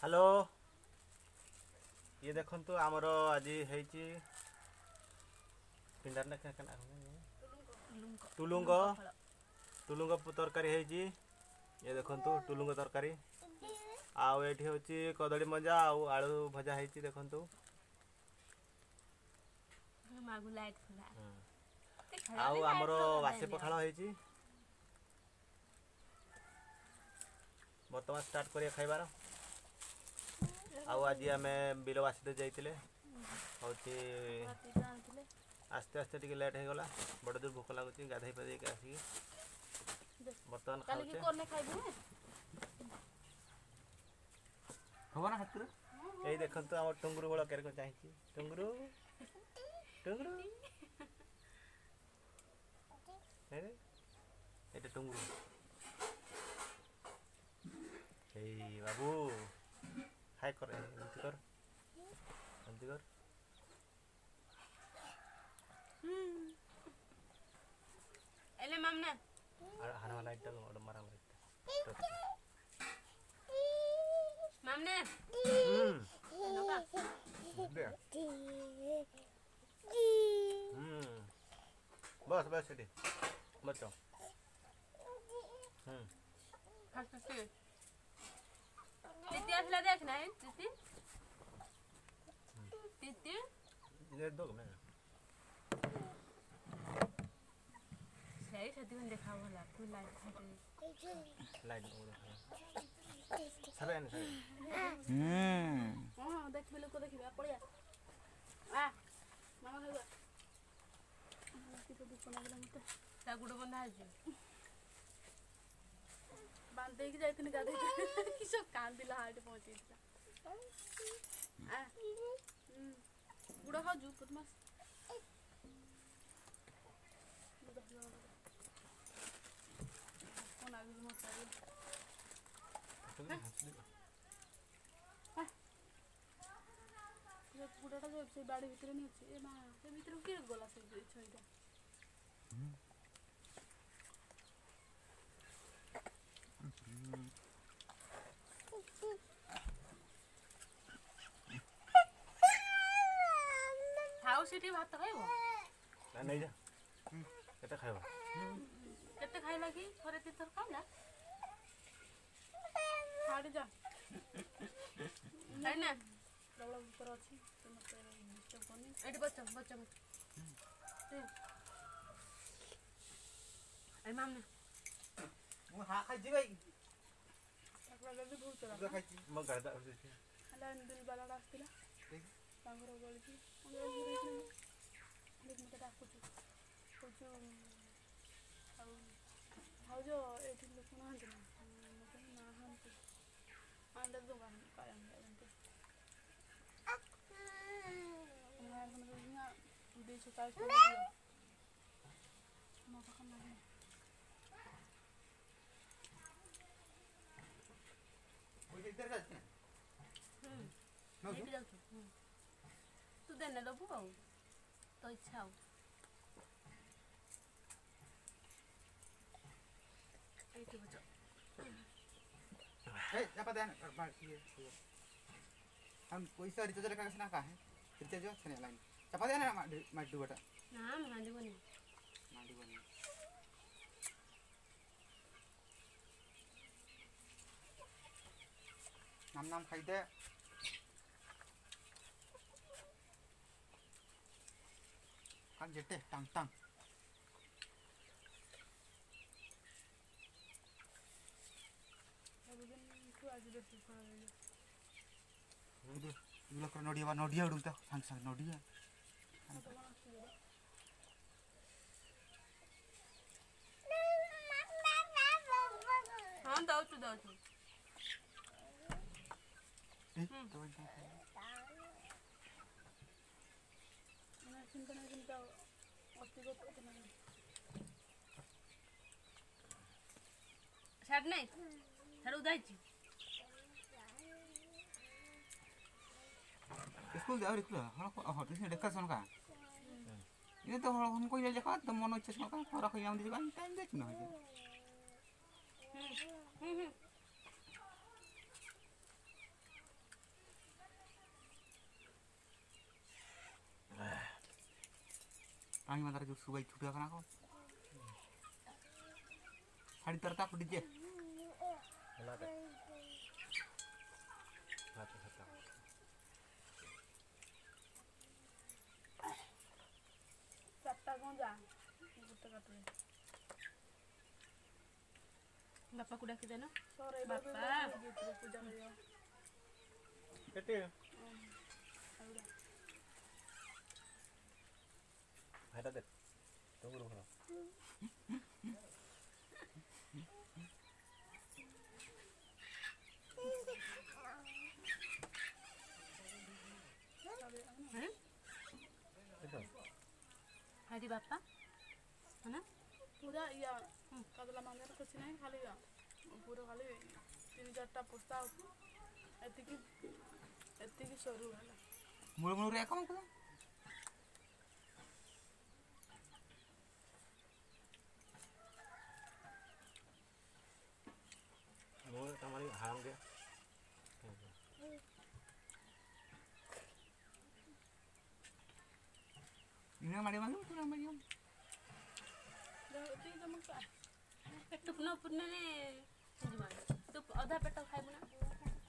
Hello ଇଏ ଦେଖନ୍ତୁ ଆମର ଆଜି ହେଇଛି ଟୁଲୁଙ୍ଗ ଟୁଲୁଙ୍ଗ ତରକାରୀ ହେଇଛି ଇଏ ଦେଖନ୍ତୁ ଟୁଲୁଙ୍ଗ ତରକାରୀ ଆଉ ଏଠି ହେଉଛି କଦଳୀ ମଞ୍ଜା ଆଉ ଆଳୁ ଭଜା ହେଇଛି ଦେଖନ୍ତୁ ଆଉ ଆମର ବାସି ପଖାଳ ହେଇଛି ବର୍ତ୍ତମାନ ଷ୍ଟାର୍ଟ କରିବା ଖାଇବାର ଆଉ ଆଜି ଆମେ ବିଲବାସିରେ ଯାଇଥିଲେ ହେଉଛି ଆସ୍ତେ ଆସ୍ତେ ଟିକେ ଲେଟ୍ ହେଇଗଲା ବଡ଼ ଦୂର ଭୋକ ଲାଗୁଛି ଗାଧୋଇ ପାଧେଇକି ଆସିକି ବର୍ତ୍ତମାନ ଖାଉଛେ ହବ ନା ହାତରୁ ଏଇ ଦେଖନ୍ତୁ ଆମ ଟୁଙ୍ଗୁରୁ ବଳ କେରକ ଚାହିଁଛି ଟୁଙ୍ଗୁରୁ ଟୁଙ୍ଗୁରୁ ଏଇଟା Tunguru Hei, babu. Hai kor, eh, nanti kor. Nanti kor. Hmm. Ele mamna. Hana mana udah marah mereka. Mamna. Hmm. Udah. Hmm. sedih. Macam. Hmm. Kasih sih. তিতি আসলে দেখ না তিতি তিতি ইদের দোক না সেই সাথে কোন দেখা হলো কোন লাইট থাকে লাইট ওরে সাবে না সাবে আ মামা খাইবা গুড় বন্ধ আছে দেখি যাইতিনি গাদে কি সব কান্দিলা হাটে পৌঁছিছিলা গুড় খাও জু পুতমাস কোন আগুল মশাই গুড়াটা যে সেই বাড়ির ভিতরে নিয়েছি এ মা সে ভিতরে কি গলা সেই ছইটা सिटी भात खाइबो ना नै जा केते खाइबो केते खाइ कि थोरै ती थोर खाउ ना हाडी जा हैन प्रॉब्लम ऊपर अछि त मते डिस्टर्ब कोनी एडी बच्चा बच्चा ए माम ने मु हा खाइ दिबै आपला जल्दी भूल चला खाइ म गाडा हला बिल बाला रास्तिला tanggur gol itu mengambil itu lebih mudah aku tu aku tu aku aku tu itu lebih mana aja nak makan hmm. nahan tu anda tu kan kaya nak tu mengajar sama tu dia udah suka sama dia mau makan lagi Mm-hmm. ଦେନେ ଦେବୁ ଆଉ ତ ଇଚ୍ଛା ଆଉ ଏଇଠି ବୁଝ हम कोई सा रिचार्ज रखा कैसे ना कहा है रिचार्ज अच्छा नहीं लाइन चपा देना माडू बटा ना माडू बनी माडू बनी नाम नाम खाई दे காஞ்சிட்டு டாங் டாங் ಇಲ್ಲಕ್ರ ನೋಡಿಯವ ನೋಡಿಯ ಹುಡುಗ್ತ ಸಂಗ್ ಸಂಗ್ ನೋಡಿಯ ಹಾ ದೌತು ದೌತು ಹ್ಞೂ नाही हळू जायची স্কুল যাওয়ার স্কুল হঠাৎ সে দেখা শোনকা এটা তো হরকম কইলে দেখা তো মনে হচ্ছে শোনকা হরকম আমাদের টাইম দেখছি না হয়েছে হুম হুম Angin mantar juga suka itu juga kan aku. Hari tertak udah je. Enak. Bapak kuda kita no? bapak. Kecil. হাঁটা দেখ তোমরা ভালো हरी बापा है ना पूरा या कदला मांगे कुछ नहीं खाली या पूरा खाली तीन चारटा पोस्ता एतिकी एतिकी सरू है मूल मूल रे कौन कौन đây hàng kia đi nữa mà đi mà lúc nào mà đi không पेटुक न पुने ने तो आधा पेट खाइबो ना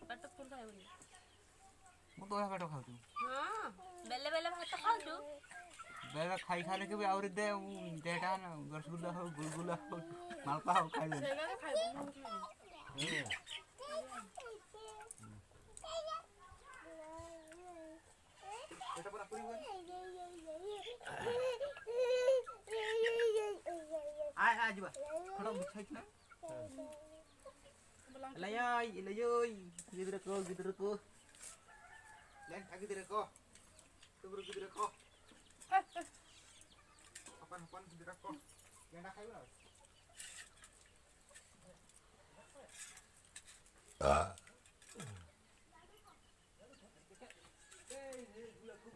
पेट फुल खाइबो ने मु तो आधा पेट खाउ छु हां बेले बेले भात तो खाउ छु बेले खाई खाले के भी आउरी दे उ देटा न गरसुल्ला हो गुलगुला हो मालपा हो खाइबो ने खाइबो ने everyone? Ai ai juga. Kalau bicara kan? Layai, layoi, gitu dek kok, gitu dek kok. Lain, aku gitu dek kok. Tuh bro gitu dek kok. Apaan apaan gitu dek kok. Yang nak kayu lah. Ah.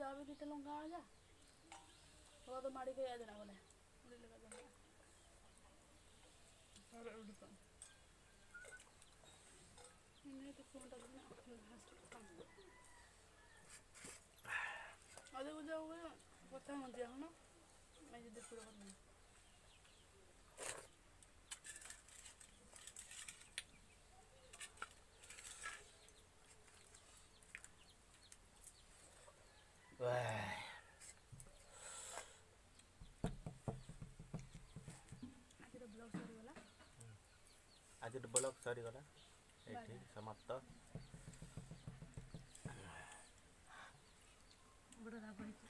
যাবে দিতে লঙ্কা আনা যা ও তো মাড়ি খেয়ে যাবে না বলে అదే ఉద్యోగం కూడా కొత్త మంచి అవును మంచిది ఇప్పుడు ସରିଗଲା ଏଠି ସମାପ୍ତ ବଡ଼ ରାଗ